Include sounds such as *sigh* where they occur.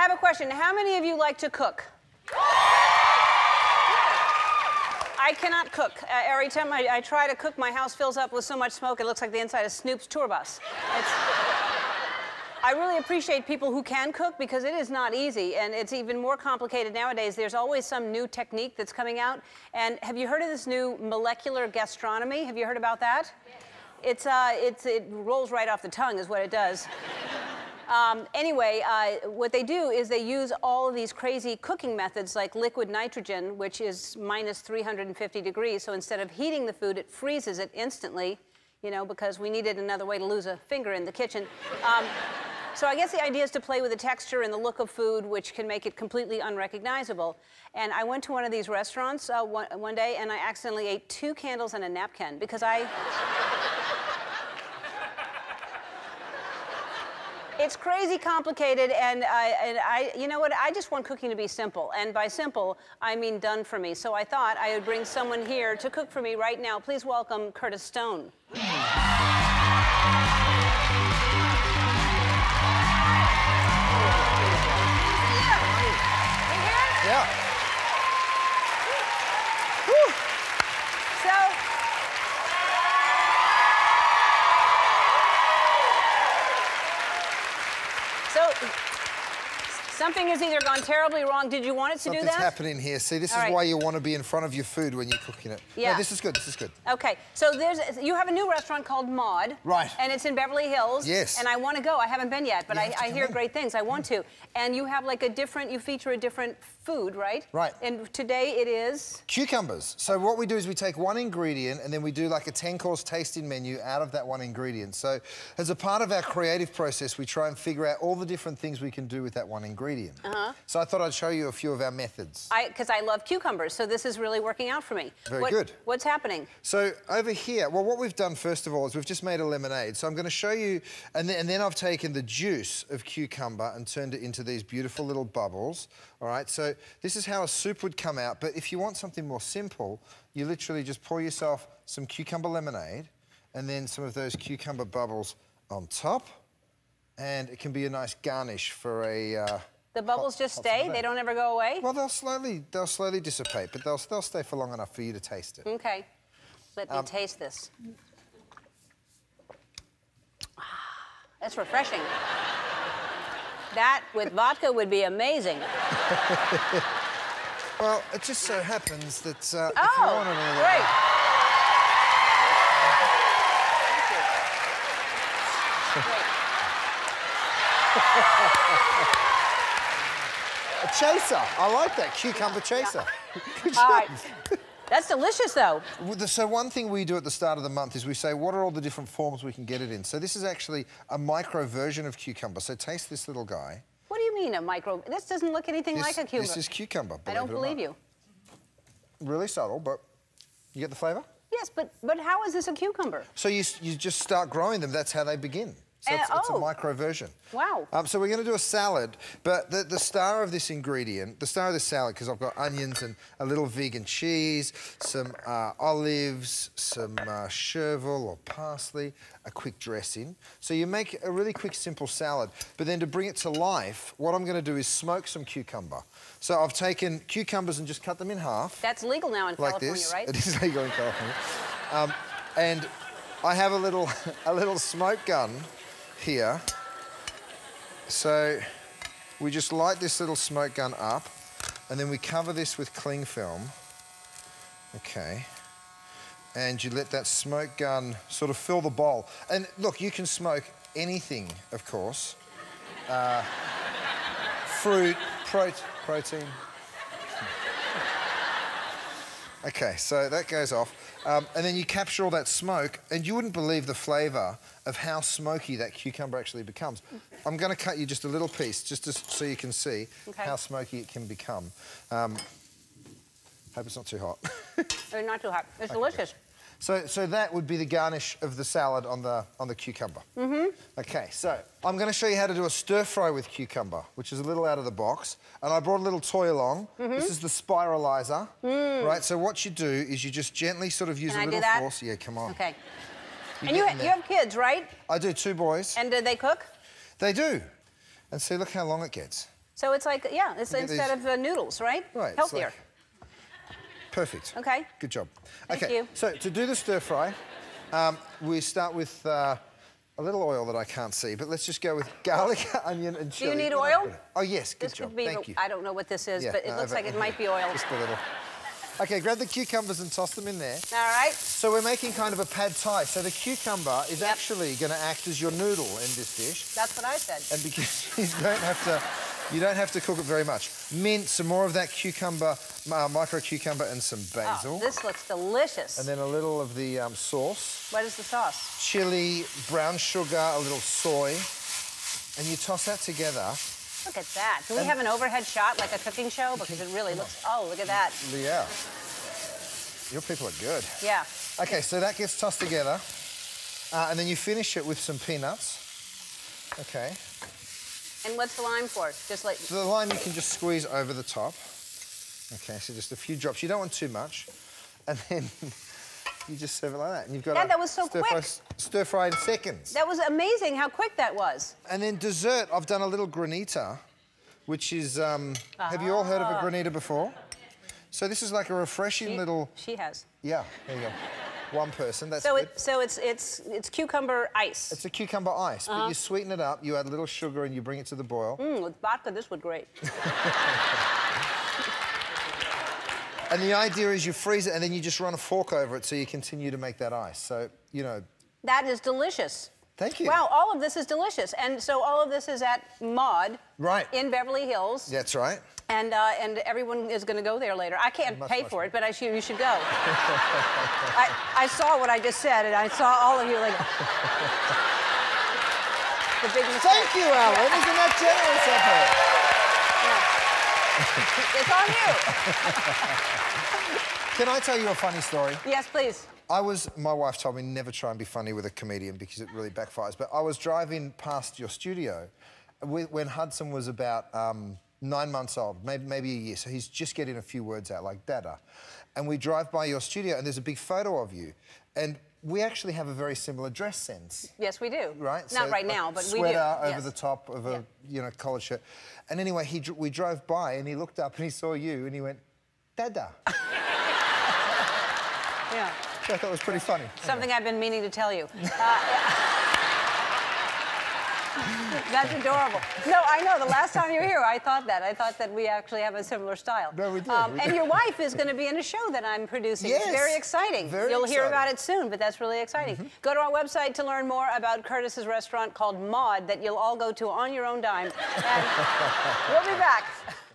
have a question. How many of you like to cook? I cannot cook. Uh, every time I, I, try to cook, my house fills up with so much smoke it looks like the inside of Snoop's tour bus. It's, *laughs* I really appreciate people who can cook because it is not easy and it's even more complicated nowadays. There's always some new technique that's coming out. And have you heard of this new molecular gastronomy? Have you heard about that? Yes. It's, uh, it's, it rolls right off the tongue is what it does. Um, anyway, uh, what they do is they use all of these crazy cooking methods like liquid nitrogen, which is minus 350 degrees. So instead of heating the food, it freezes it instantly, you know, because we needed another way to lose a finger in the kitchen. Um, so I guess the idea is to play with the texture and the look of food, which can make it completely unrecognizable. And I went to one of these restaurants uh, one, one day, and I accidentally ate two candles and a napkin because I... it's crazy complicated, and I, and I, you know what? I just want cooking to be simple, and by simple, I mean done for me. So I thought I would bring someone here to cook for me right now. Please welcome Curtis Stone. Something has either gone terribly wrong. Did you want it to Something's do that? Something's happening here. See, this All is right. why you want to be in front of your food when you're cooking it. Yeah. No, this is good. This is good. Okay. So there's you have a new restaurant called Maude. Right. And it's in Beverly Hills. Yes. And I want to go. I haven't been yet, but I, I hear in. great things. I want to. And you have like a different. You feature a different food, right? Right. And today it is cucumbers. So what we do is we take one ingredient and then we do like a 10-course tasting menu out of that one ingredient. So as a part of our creative process, we try and figure out all the different things we can do with that one ingredient. Uh-huh. So I thought I'd show you a few of our methods. I because I love cucumbers, so this is really working out for me. Very what, good. What's happening? So over here, well, what we've done first of all is we've just made a lemonade. So I'm going to show you, and then, and then I've taken the juice of cucumber and turned it into these beautiful little bubbles. All right, so this is how a soup would come out. But if you want something more simple, you literally just pour yourself some cucumber lemonade and then some of those cucumber bubbles on top. And it can be a nice garnish for a... Uh, the bubbles hot, just hot stay? They don't ever go away? Well, they'll slowly, they'll slowly dissipate, but they'll, they'll stay for long enough for you to taste it. Okay. Let me um, taste this. Ah, that's refreshing. That with vodka would be amazing. *laughs* well, it just so happens that uh, oh, if you want a great. *laughs* *laughs* a chaser. I like that. Cucumber chaser. Good *laughs* All right. That's delicious, though. So one thing we do at the start of the month is we say, what are all the different forms we can get it in? So this is actually a micro version of cucumber. So taste this little guy. What do you mean a micro? This doesn't look anything this, like a cucumber. This is cucumber, I don't believe you. Really subtle, but you get the flavour? Yes, but, but how is this a cucumber? So you, you just start growing them. That's how they begin. So it's, uh, oh. it's, a oh. micro version. Wow. Um, so we're going to do a salad, but the, the star of this ingredient, the star of this salad, because I've got onions and a little vegan cheese, some uh, olives, some uh, chervil or parsley, a quick dressing. So you make a really quick, simple salad. But then to bring it to life, what I'm going to do is smoke some cucumber. So I've taken cucumbers and just cut them in half. That's legal now in like California, this. right? *laughs* It is legal in California. Um, and I have a little, *laughs* a little smoke gun here. So we just light this little smoke gun up and then we cover this with cling film. Okay. And you let that smoke gun sort of fill the bowl. And look, you can smoke anything, of course. Uh, fruit, pro protein. *laughs* okay, so that goes off. Um, and then you capture all that smoke, and you wouldn't believe the flavour of how smoky that cucumber actually becomes. I'm going to cut you just a little piece, just to, so you can see okay. how smoky it can become. Um, hope it's not too hot. *laughs* it's not too hot. It's okay. delicious. So, so that would be the garnish of the salad on the, on the cucumber. Mm-hmm. OK, so I'm going to show you how to do a stir-fry with cucumber, which is a little out of the box. And I brought a little toy along. Mm -hmm. This is the spiralizer. Mm. Right, so what you do is you just gently sort of use Can a little force. Yeah, come on. OK. You and you, you have kids, right? I do, two boys. And do they cook? They do. And see, look how long it gets. So it's like, yeah, it's instead these. of uh, noodles, right? Right. it's Healthier. Perfect. Okay. Good job. Thank okay. you. So to do the stir fry, um, we start with uh, a little oil that I can't see, but let's just go with *laughs* garlic, onion, and chili. Do you need oil? Oh yes. Good This job. could be, Thank you. I don't know what this is, Yeah, but it no, looks like it *laughs* might be oil. Just a little. Okay, grab the cucumbers and toss them in there. All right. So we're making kind of a pad thai. So the cucumber is Yep. actually going to act as your noodle in this dish. That's what I said. and because *laughs* you don't have to you don't have to cook it very much. Mint some more of that cucumber, uh, micro cucumber, and some basil, Oh, this looks delicious. and then a little of the um, sauce, what is the sauce? chili, brown sugar, a little soy, and you toss that together. Look at that. Do we have an overhead shot like a cooking show? Because it really looks. Oh, look at that. Yeah, your people are good. Yeah. Okay, so that gets tossed together, uh, and then you finish it with some peanuts. Okay, And what's the lime for? Just like. so the lime you can just squeeze over the top. Okay, so just a few drops. You don't want too much, and then *laughs* you just serve it like that. And you've got Dad, that was so stir quick. Fry, stir fry in seconds. That was amazing how quick that was. And then dessert, I've done a little granita, which is. Um, Have you all heard of a Ah. granita before? So this is like a refreshing She, little. she has. Yeah, there you go. One person. That's So good. it, so it's it's it's cucumber ice. It's a cucumber ice, Uh-huh. but you sweeten it up. You add a little sugar and you bring it to the boil. Mm, with vodka, this would great. *laughs* And the idea is you freeze it and then you just run a fork over it so you continue to make that ice. So, you know, That is delicious. Thank you. Wow, all of this is delicious, and so all of this is at Maude. Right. In Beverly Hills. that's right. And uh, and everyone is going to go there later. I can't Much, pay much for more. it, but I should, you should go. *laughs* I, I saw what I just said, and I saw all of you like. the big mistake. Thank you, Ellen. Isn't that Yeah. generous of her? It's on you. *laughs* Can I tell you a funny story? Yes, please. I was, my wife told me never try and be funny with a comedian because it really backfires. But I was driving past your studio when Hudson was about um, nine months old, maybe, maybe a year. So he's just getting a few words out, like dada. And we drive by your studio and there's a big photo of you. And we actually have a very similar dress sense. Yes, we do. Right? Not So right now, but we do. sweater over Yes. the top of a Yeah. you know collared shirt. And anyway, he we drove by and he looked up and he saw you and he went, Dada. *laughs* Yeah. So I thought it was pretty funny. Something I've been meaning to tell you. *laughs* Uh, *laughs* That's adorable. No, I know. The last time you were here, I thought that. I thought that we actually have a similar style. Um, No, we do, we and do. your wife is going to be in a show that I'm producing. It's Yes. very exciting. Very You'll hear about it soon, but that's really exciting. Go to our website to learn more about Curtis's restaurant called Maude that you'll all go to on your own dime. And we'll be back. *laughs*